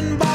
Russian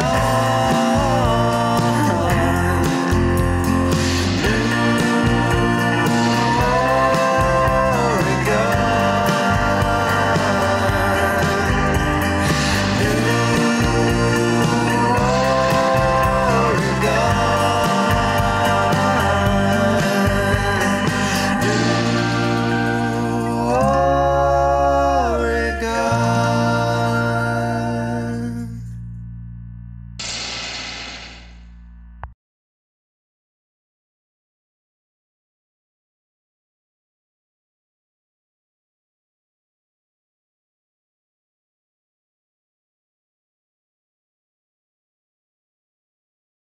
your